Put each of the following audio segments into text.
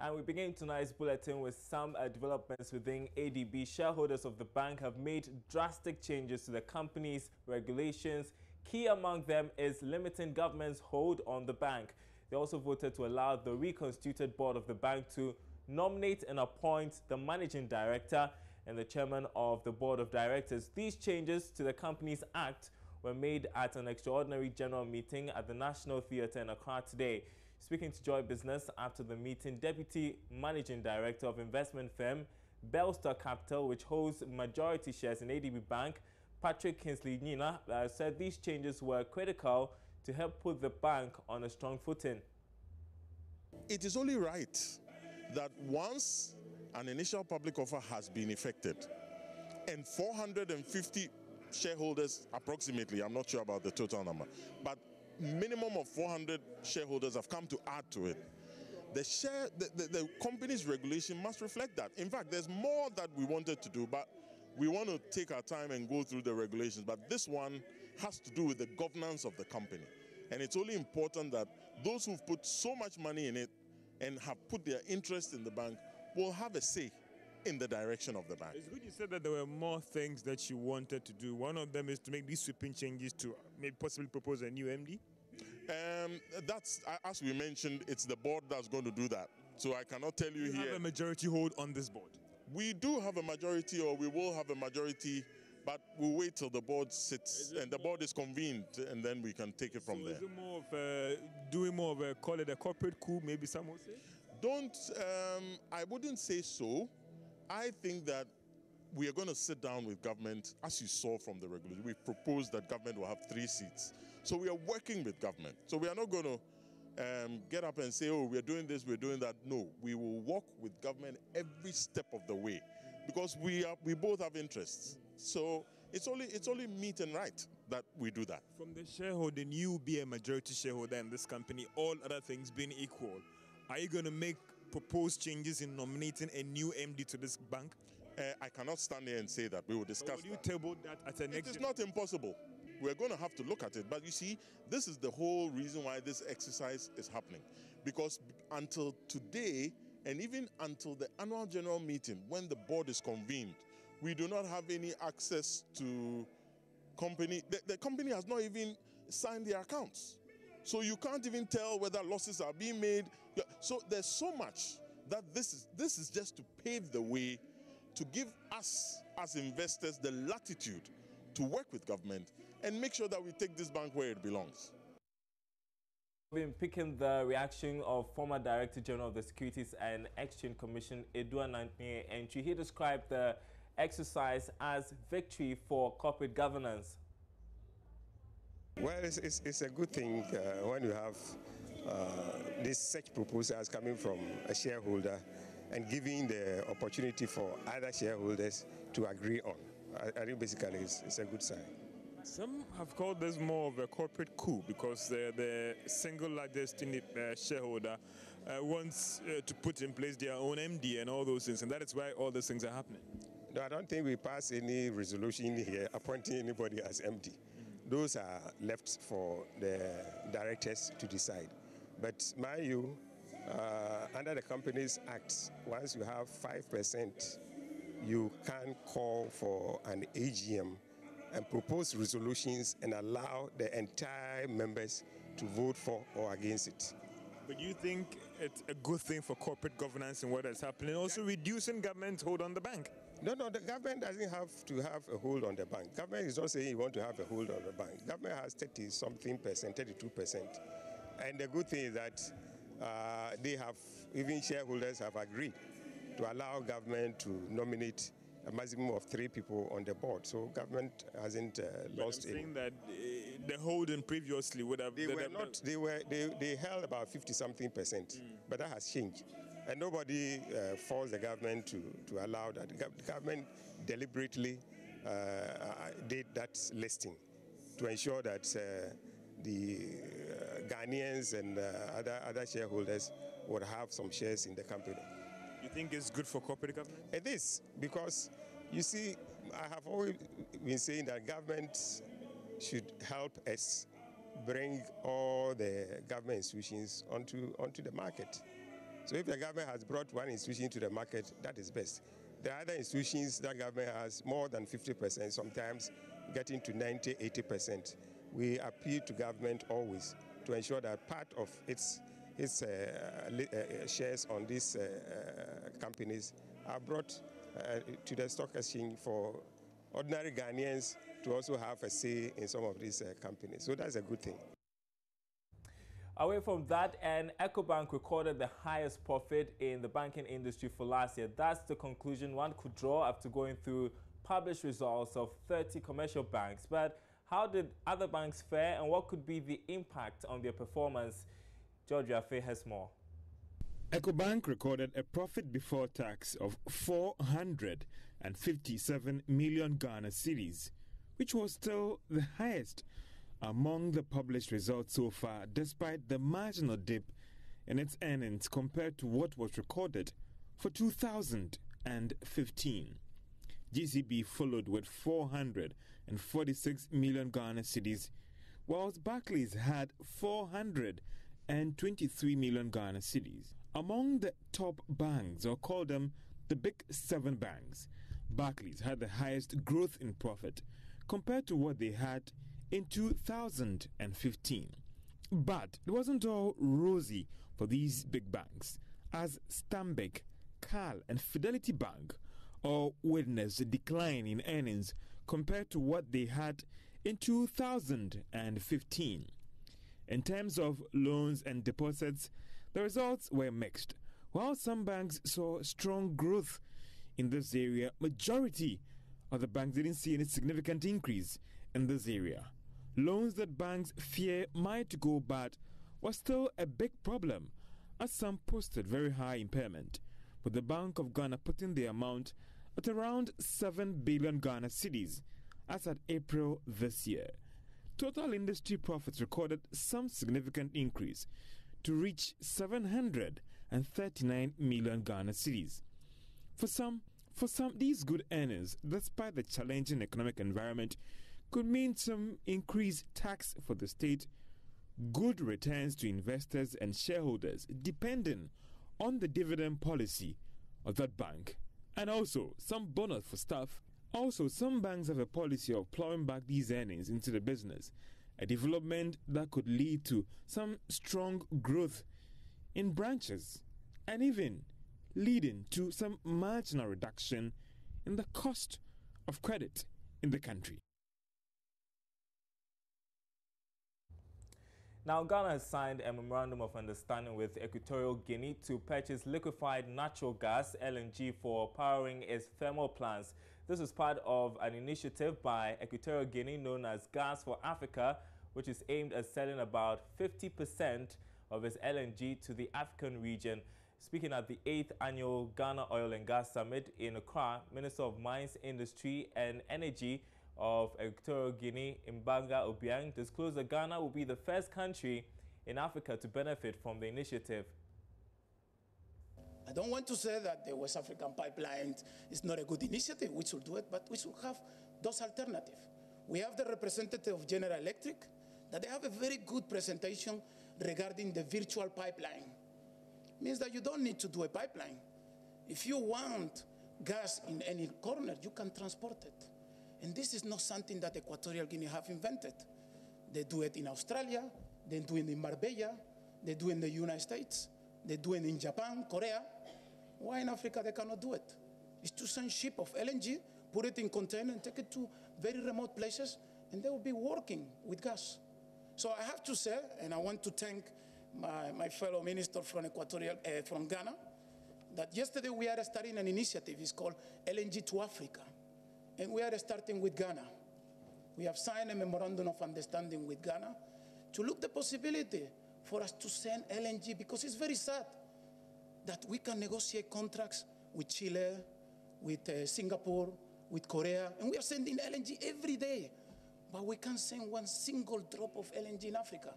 And we begin tonight's bulletin with some uh, developments within ADB. Shareholders of the bank have made drastic changes to the company's regulations. Key among them is limiting government's hold on the bank. They also voted to allow the reconstituted board of the bank to nominate and appoint the managing director and the chairman of the board of directors. These changes to the Companies Act were made at an extraordinary general meeting at the National Theatre in Accra today. Speaking to Joy Business after the meeting, Deputy Managing Director of investment firm Belstar Capital, which holds majority shares in ADB Bank, Patrick Kinsley Nina, uh, said these changes were critical to help put the bank on a strong footing. It is only right that once an initial public offer has been effected and 450 shareholders approximately, I'm not sure about the total number, but minimum of 400 shareholders have come to add to it. The share, the, the, the, company's regulation must reflect that. In fact, there's more that we wanted to do, but we want to take our time and go through the regulations. But this one has to do with the governance of the company. And it's only important that those who've put so much money in it and have put their interest in the bank will have a say in the direction of the bank. It's good you said that there were more things that you wanted to do. One of them is to make these sweeping changes to maybe possibly propose a new MD. Um, that's as we mentioned, it's the board that's going to do that. So I cannot tell you, you here. Have a majority hold on this board. We do have a majority, or we will have a majority, but we'll wait till the board sits and the board is convened, and then we can take it from so there. Is it more of a, doing more of a call it a corporate coup? Maybe some would say. Don't. Um, I wouldn't say so. I think that we are going to sit down with government, as you saw from the regulation. We've proposed that government will have three seats. So we are working with government. So we are not going to um, get up and say, oh, we're doing this, we're doing that. No, we will work with government every step of the way because we, are, we both have interests. So it's only, it's only meet and right that we do that. From the shareholding, you be a majority shareholder in this company, all other things being equal. Are you going to make proposed changes in nominating a new MD to this bank? Uh, I cannot stand here and say that. We will discuss will you table that at a next... It is not impossible. We're going to have to look at it. But you see, this is the whole reason why this exercise is happening. Because until today, and even until the annual general meeting, when the board is convened, we do not have any access to company. The, the company has not even signed their accounts. So you can't even tell whether losses are being made. So there's so much that this is this is just to pave the way to give us as investors the latitude to work with government and make sure that we take this bank where it belongs. We've been picking the reaction of former Director General of the Securities and Exchange Commission, Edouard Nantnie, and he described the exercise as victory for corporate governance. Well, it's, it's, it's a good thing uh, when you have uh, this such proposals coming from a shareholder and giving the opportunity for other shareholders to agree on. I, I think basically it's, it's, a good sign. Some have called this more of a corporate coup because the, the single largest uh, shareholder uh, wants uh, to put in place their own MD and all those things, and that is why all those things are happening. No, I don't think we pass any resolution here appointing anybody as MD those are left for the directors to decide. But mind you, uh, under the Companies Act, once you have 5%, you can call for an AGM and propose resolutions and allow the entire members to vote for or against it. But you think it's a good thing for corporate governance and what is happening, also reducing government's hold on the bank? No, no, the government doesn't have to have a hold on the bank. Government is not saying you want to have a hold on the bank. Government has 30 something percent, 32 percent. And the good thing is that uh, they have, even shareholders have agreed to allow government to nominate a maximum of three people on the board. So government hasn't uh, lost I'm saying that uh, the holding previously would have... They were not, they were, they, they held about 50 something percent, mm. but that has changed. And nobody uh, forced the government to, to allow that. The government deliberately uh, uh, did that listing to ensure that uh, the Ghanaians and uh, other, other shareholders would have some shares in the company. You think it's good for corporate government? It is, because you see, I have always been saying that government should help us bring all the government institutions onto, onto the market. So if the government has brought one institution to the market, that is best. The other institutions that government has more than 50%, sometimes getting to 90, 80%. We appeal to government always to ensure that part of its, its uh, uh, shares on these uh, uh companies are brought uh, to the stock exchange for ordinary Ghanaians to also have a say in some of these uh, companies. So that's a good thing. Away from that, and Ecobank recorded the highest profit in the banking industry for last year. That's the conclusion one could draw after going through published results of 30 commercial banks. But how did other banks fare and what could be the impact on their performance? Georgia Fay has more. Ecobank recorded a profit before tax of 457 million Ghana cedis, which was still the highest among the published results so far, despite the marginal dip in its earnings compared to what was recorded for 2015. GCB followed with 446 million Ghana cedis, whilst Barclays had 423 million Ghana cedis. Among the top banks, or call them the big seven banks, Barclays had the highest growth in profit compared to what they had in 2015. But it wasn't all rosy for these big banks, as Stanbic, CAL, and Fidelity Bank all witnessed a decline in earnings compared to what they had in 2015. In terms of loans and deposits, the results were mixed. While some banks saw strong growth in this area, majority of the banks didn't see any significant increase in this area. Loans that banks fear might go bad was still a big problem, as some posted very high impairment, with the Bank of Ghana putting the amount at around 7 billion Ghana cedis as at April this year. Total industry profits recorded some significant increase to reach 739 million Ghana cedis. For some, for some, these good earners, despite the challenging economic environment, could mean some increased tax for the state, good returns to investors and shareholders, depending on the dividend policy of that bank, and also some bonus for staff. Also, some banks have a policy of plowing back these earnings into the business, a development that could lead to some strong growth in branches and even leading to some marginal reduction in the cost of credit in the country. Now, Ghana has signed a memorandum of understanding with Equatorial Guinea to purchase liquefied natural gas, LNG, for powering its thermal plants. This is part of an initiative by Equatorial Guinea known as Gas for Africa, which is aimed at selling about 50% of its LNG to the African region. Speaking at the 8th annual Ghana Oil and Gas Summit in Accra, Minister of Mines, Industry and Energy of Equatorial Guinea, Mbaga Obiang, disclosed that Ghana will be the first country in Africa to benefit from the initiative. I don't want to say that the West African pipeline is not a good initiative. We should do it, but we should have those alternatives. We have the representative of General Electric, that they have a very good presentation regarding the virtual pipeline. Means that you don't need to do a pipeline. If you want gas in any corner, you can transport it. And this is not something that Equatorial Guinea have invented. They do it in Australia, they do it in Marbella, they do it in the United States, they do it in Japan, Korea. Why in Africa they cannot do it? It's to send ship of LNG, put it in container and take it to very remote places, and they will be working with gas. So I have to say, and I want to thank my, my fellow minister from Equatorial, uh, from Ghana, that yesterday we are starting an initiative. It's called LNG to Africa. And we are starting with Ghana. We have signed a memorandum of understanding with Ghana to look the possibility for us to send LNG because it's very sad that we can negotiate contracts with Chile, with uh, Singapore, with Korea, and we are sending LNG every day, but we can't send one single drop of LNG in Africa.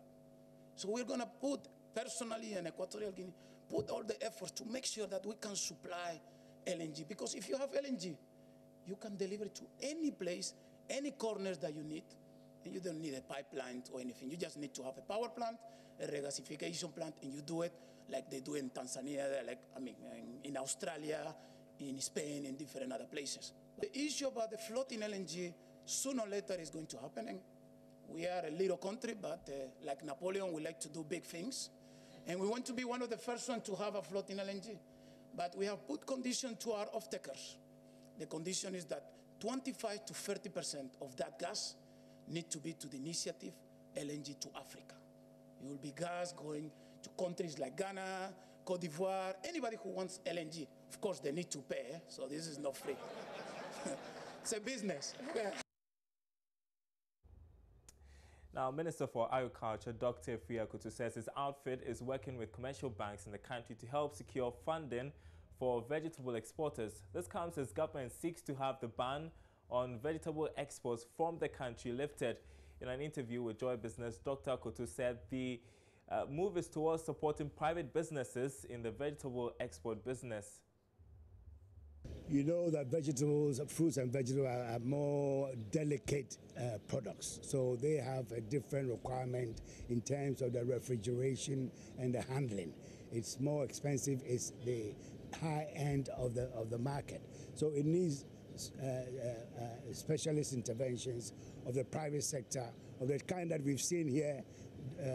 So we're going to put personally in Equatorial Guinea, put all the efforts to make sure that we can supply LNG because if you have LNG, you can deliver to any place, any corners that you need, And you don't need a pipeline or anything. You just need to have a power plant, a regasification plant, and you do it like they do in Tanzania, like I mean, in, Australia, in Spain, in different other places. The issue about the floating LNG sooner or later is going to happen. And we are a little country, but uh, like Napoleon, we like to do big things. And we want to be one of the first ones to have a floating LNG. But we have put conditions to our off-takers. The condition is that 25 to 30% of that gas need to be to the initiative LNG to Africa. It will be gas going to countries like Ghana, Cote d'Ivoire, anybody who wants LNG. Of course, they need to pay, so this is not free. it's a business. Now, Minister for Agriculture, Dr. Afriyie Akoto says his outfit is working with commercial banks in the country to help secure funding for vegetable exporters. This comes as government seeks to have the ban on vegetable exports from the country lifted. In an interview with Joy Business, Dr. Akoto said the uh, move is towards supporting private businesses in the vegetable export business. You know that vegetables, fruits and vegetables are, are more delicate uh, products. So they have a different requirement in terms of the refrigeration and the handling. It's more expensive, it's the high end of the, of the market. So it needs uh, uh, uh, specialist interventions of the private sector, of the kind that we've seen here uh,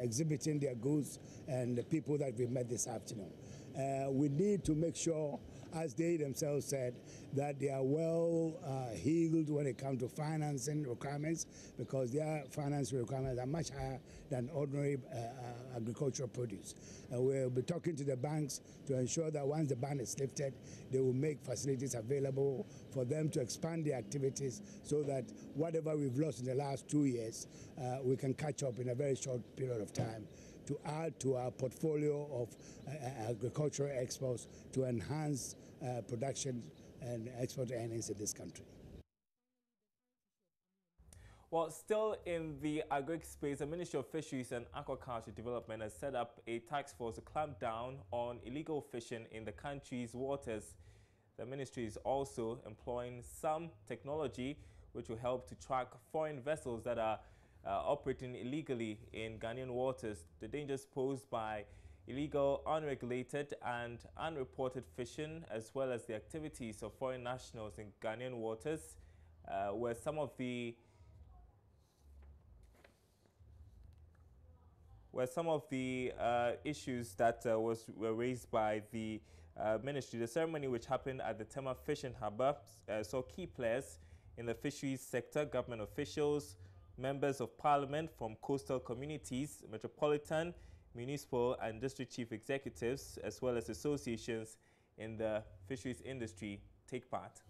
exhibiting their goods and the people that we met this afternoon. Uh, we need to make sure as they themselves said, that they are well uh, heeled when it comes to financing requirements because their financing requirements are much higher than ordinary uh, uh, agricultural produce. And we'll be talking to the banks to ensure that once the ban is lifted, they will make facilities available for them to expand their activities so that whatever we've lost in the last two years, uh, we can catch up in a very short period of time to add to our portfolio of uh, agricultural exports to enhance uh, production and export earnings in this country. Well, still in the agri space, the Ministry of Fisheries and Aquaculture Development has set up a task force to clamp down on illegal fishing in the country's waters. The ministry is also employing some technology which will help to track foreign vessels that are uh, operating illegally in Ghanaian waters. The dangers posed by illegal, unregulated and unreported fishing as well as the activities of foreign nationals in Ghanaian waters uh, were some of the were some of the uh, issues that uh, was were raised by the uh, ministry. The ceremony, which happened at the Tema Fishing Harbour, uh, saw key players in the fisheries sector, government officials, members of parliament from coastal communities, metropolitan, municipal and district chief executives, as well as associations in the fisheries industry take part.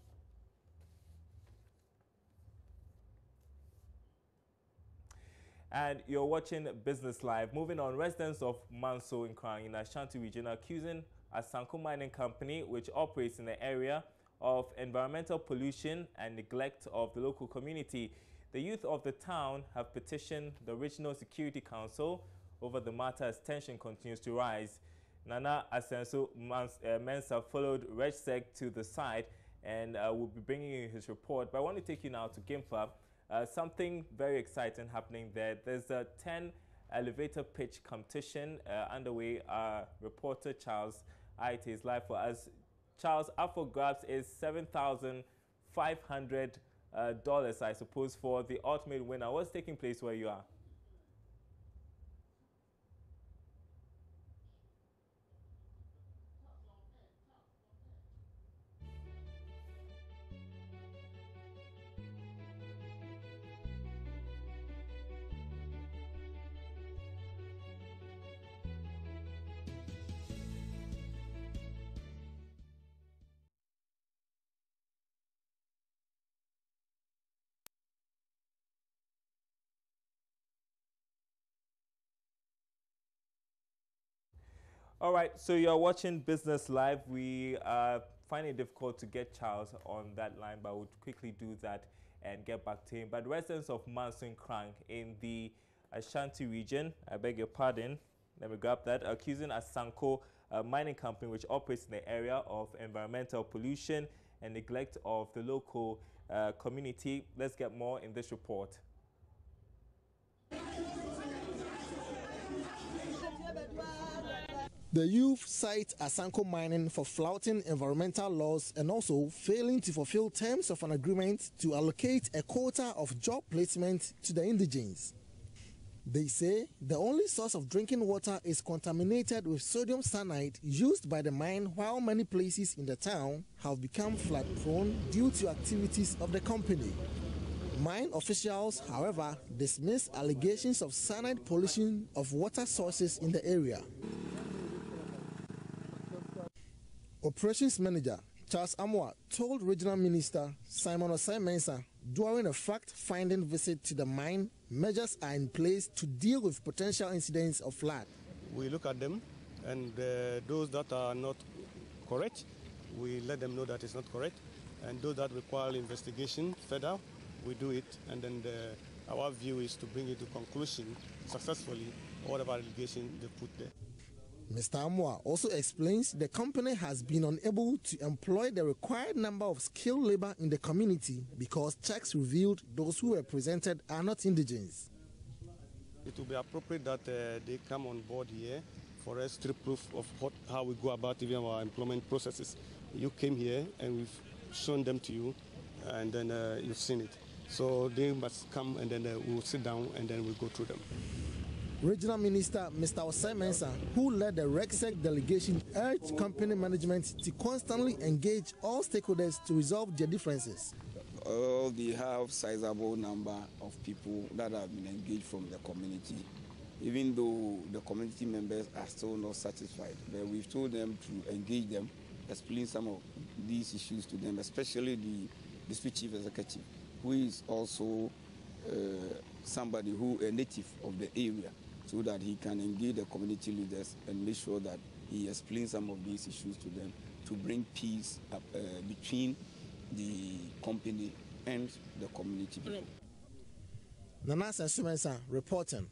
And you're watching Business Live. Moving on, residents of Manso Nkran in Ashanti region are accusing Asanko Mining Company, which operates in the area, of environmental pollution and neglect of the local community. The youth of the town have petitioned the Regional Security Council over the matter as tension continues to rise. Nana Asenso uh, Mensa followed RegSec to the site and uh, will be bringing you his report. But I want to take you now to Gimpa. Uh, something very exciting happening there. There's a 10 elevator pitch competition uh, underway. Our reporter Charles Ayitey is live for us. Charles, up for grabs is $7,500, uh, I suppose, for the ultimate winner. What's taking place where you are? All right, so you're watching Business Live. We uh, find it difficult to get Charles on that line, but we'll quickly do that and get back to him. But residents of Manso Nkran in the Ashanti region, I beg your pardon, let me grab that, accusing Asanko a mining company which operates in the area of environmental pollution and neglect of the local uh, community. Let's get more in this report. The youth cite Asanko Mining for flouting environmental laws and also failing to fulfill terms of an agreement to allocate a quota of job placement to the indigents. They say the only source of drinking water is contaminated with sodium cyanide used by the mine while many places in the town have become flood prone due to activities of the company. Mine officials, however, dismiss allegations of cyanide pollution of water sources in the area. Operations Manager Charles Amwa told Regional Minister Simon Osei Mensah during a fact-finding visit to the mine, measures are in place to deal with potential incidents of flood. We look at them, and uh, those that are not correct, we let them know that it's not correct, and those that require investigation further, we do it, and then the, our view is to bring it to conclusion successfully, whatever allegation they put there. Mr. Amwa also explains the company has been unable to employ the required number of skilled labor in the community because checks revealed those who were presented are not indigents. It will be appropriate that uh, they come on board here for us to proof of what, how we go about even our employment processes. You came here and we've shown them to you, and then uh, you've seen it. So they must come and then uh, we'll sit down and then we'll go through them. Regional Minister Mr. Osei Mensah, who led the REGSEC delegation, urged company management to constantly engage all stakeholders to resolve their differences. All they have sizable number of people that have been engaged from the community, even though the community members are still not satisfied. But we've told them to engage them, explain some of these issues to them, especially the district chief executive, who is also uh, somebody who a native of the area so that he can engage the community leaders and make sure that he explains some of these issues to them to bring peace uh, between the company and the community people. Nana Asenso Mensa reporting.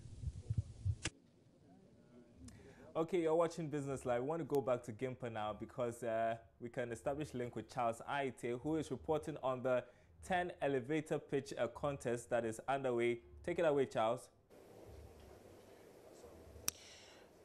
Okay, you're watching Business Live. We want to go back to Gimpa now because uh, we can establish link with Charles Ayitey, who is reporting on the 10 elevator pitch uh, contest that is underway. Take it away, Charles.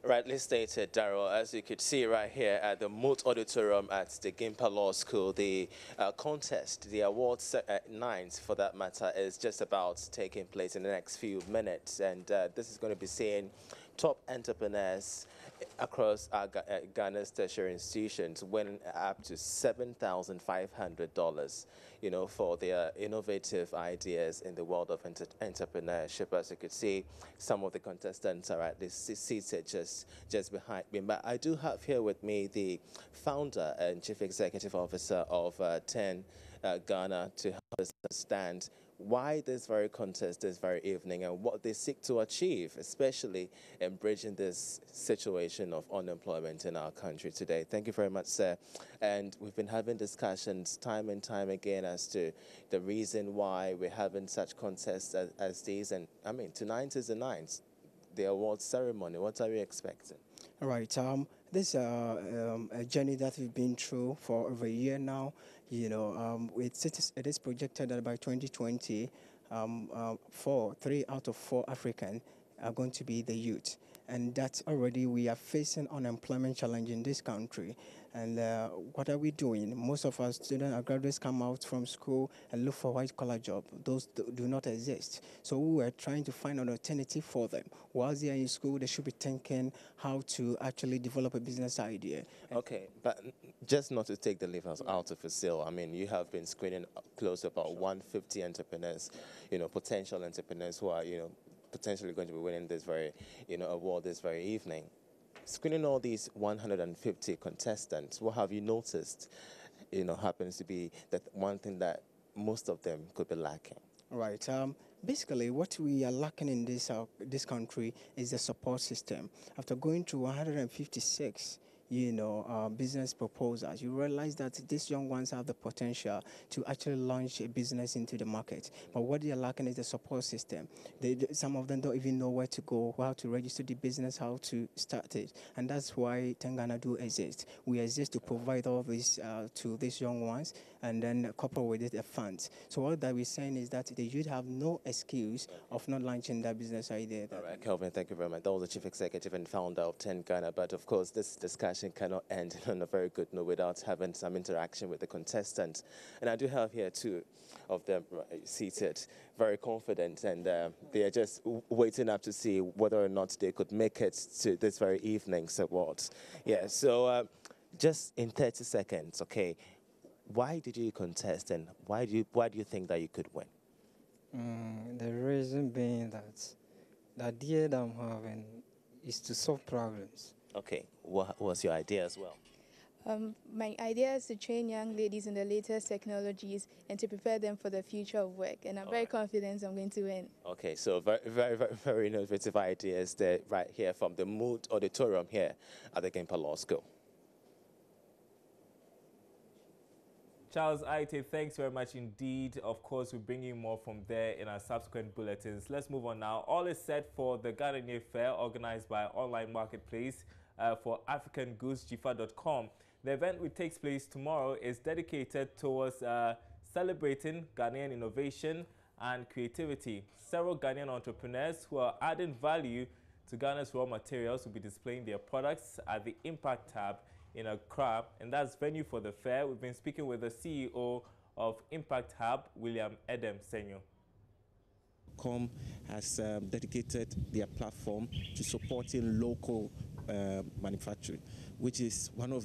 Rightly stated, Daryl. As you could see right here at the Moot Auditorium at the Gimpa Law School, the uh, contest, the awards uh, night for that matter, is just about taking place in the next few minutes. And uh, this is going to be seeing top entrepreneurs across uh, Ghana's tertiary institutions went up to $7,500, you know, for their innovative ideas in the world of entrepreneurship. As you could see, some of the contestants are at this seated just, just behind me. But I do have here with me the founder and chief executive officer of uh, 10 uh, Ghana to help us understand why this very contest this very evening and what they seek to achieve, especially in bridging this situation of unemployment in our country today. Thank you very much, sir. And we've been having discussions time and time again as to the reason why we're having such contests as, as these. And I mean, tonight is the ninth, the awards ceremony. What are we expecting? All right. Um, this is uh, um, a journey that we've been through for over a year now. You know, um, it, is, it is projected that by 2020, um, uh, four, three out of four African are going to be the youth. And that's already, we are facing unemployment challenge in this country. And uh, what are we doing? Most of our students, our graduates come out from school and look for white collar job. Those do not exist. So we are trying to find an alternative for them. Whilst they are in school, they should be thinking how to actually develop a business idea. Okay, but just not to take the levers out of a sale. I mean, you have been screening close to about 150 entrepreneurs, you know, potential entrepreneurs who are, you know, potentially going to be winning this very, you know, award this very evening. Screening all these 150 contestants, what have you noticed, you know, happens to be that one thing that most of them could be lacking? Right. Um, basically, what we are lacking in this uh, this country is the support system. After going through 156 you know, uh, business proposals, you realize that these young ones have the potential to actually launch a business into the market. But what they are lacking is the support system. They, some of them don't even know where to go, how to register the business, how to start it. And that's why 10 Ghana do exist. We exist to provide all this uh, to these young ones and then couple with it a fund. So what that we're saying is that the youth have no excuse of not launching that business idea. All right, Kelvin, thank you very much. That was the chief executive and founder of 10 Ghana. But of course, this discussion cannot end on a very good note without having some interaction with the contestants. And I do have here two of them seated, very confident, and uh, they are just waiting up to see whether or not they could make it to this very evening's awards. Yeah, so uh, just in 30 seconds, okay, why did you contest and why do you, why do you think that you could win? Mm, the reason being that the idea that I'm having is to solve problems. Okay, what was your idea as well? Um, my idea is to train young ladies in the latest technologies and to prepare them for the future of work. And I'm All very right. confident I'm going to win. Okay, so very, very, very, very innovative ideas there right here from the Moot Auditorium here at the Gimpa Law School. Charles Ayitey, thanks very much indeed. Of course, we'll bring you more from there in our subsequent bulletins. Let's move on now. All is set for the Ghana Fair organized by Online Marketplace uh, for African Goods. The event, which takes place tomorrow, is dedicated towards uh, celebrating Ghanaian innovation and creativity. Several Ghanaian entrepreneurs who are adding value to Ghana's raw materials will be displaying their products at the Impact Hub in Accra, and that's venue for the fair. We've been speaking with the CEO of Impact Hub, William Edem Senyo. Com has um, dedicated their platform to supporting local uh, manufacturing, which is one of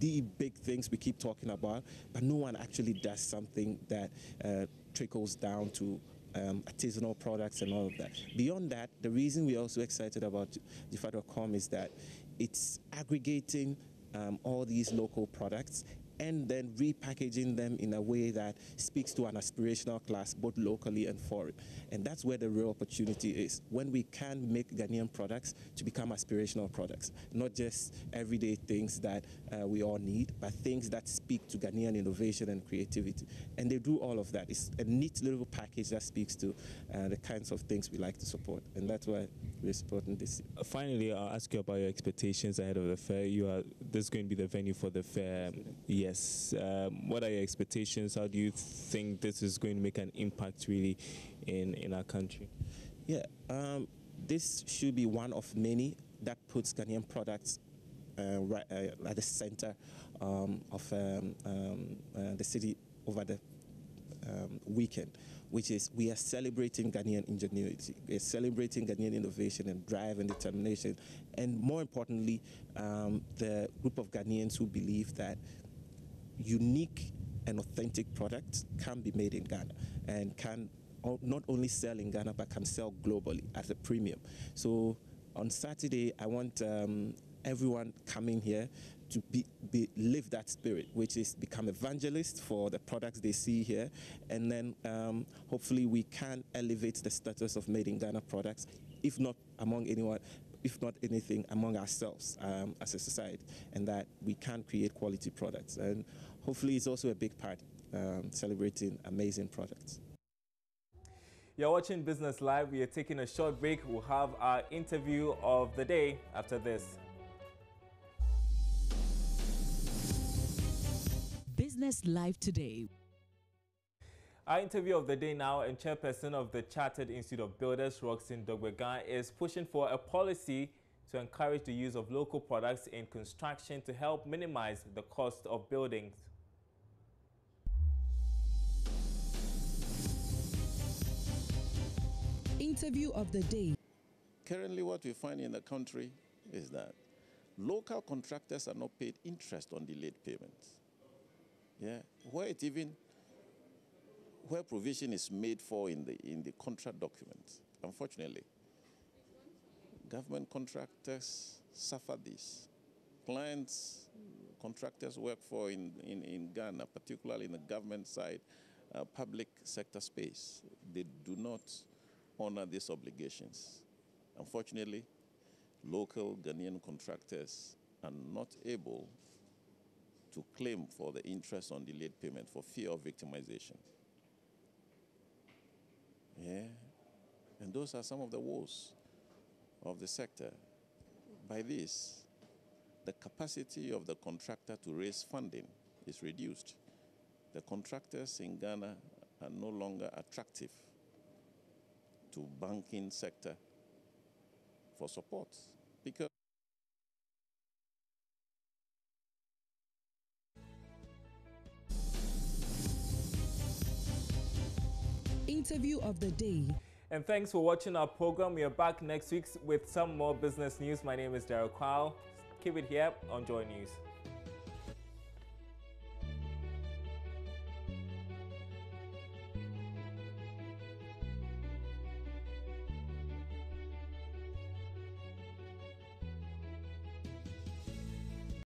the, big things we keep talking about, but no one actually does something that uh, trickles down to um, artisanal products and all of that. Beyond that, the reason we're also excited about GIFA.com is that it's aggregating um, all these local products and then repackaging them in a way that speaks to an aspirational class, both locally and foreign. And that's where the real opportunity is, when we can make Ghanaian products to become aspirational products, not just everyday things that uh, we all need, but things that speak to Ghanaian innovation and creativity. And they do all of that. It's a neat little package that speaks to uh, the kinds of things we like to support. And that's why we're supporting this. Finally, I'll ask you about your expectations ahead of the fair. You are, this is going to be the venue for the fair. Yes. Um, what are your expectations? How do you think this is going to make an impact really in, in our country? Yeah, um, this should be one of many that puts Ghanaian products uh, right, uh, at the center um, of um, um, uh, the city over the um, weekend, which is we are celebrating Ghanaian ingenuity, we are celebrating Ghanaian innovation and drive and determination, and more importantly, um, the group of Ghanaians who believe that unique and authentic products can be made in Ghana and can not only sell in Ghana but can sell globally at a premium. So on Saturday, I want um, everyone coming here to be, be, live that spirit, which is become evangelists for the products they see here, and then um, hopefully we can elevate the status of made in Ghana products, if not among anyone, if not anything, among ourselves um, as a society, and that we can create quality products. And hopefully, it's also a big part um, celebrating amazing products. You're watching Business Live. We are taking a short break. We'll have our interview of the day after this. Business Live today. Our interview of the day now and chairperson of the Chartered Institute of Builders, Roxin Dogbegan, is pushing for a policy to encourage the use of local products in construction to help minimize the cost of buildings. Interview of the day. Currently, what we find in the country is that local contractors are not paid interest on delayed payments. Yeah, where it even where provision is made for in the in the contract documents. Unfortunately, government contractors suffer this. Clients, contractors work for in, in, in Ghana, particularly in the government side, uh, public sector space, they do not honor these obligations. Unfortunately, local Ghanaian contractors are not able to claim for the interest on delayed payment for fear of victimization. Yeah. And those are some of the woes of the sector. By this, the capacity of the contractor to raise funding is reduced. the contractors in Ghana are no longer attractive to banking sector for support Interview of the day. And thanks for watching our program. We are back next week with some more business news. My name is Daryl Kwao. Keep it here on Joy News.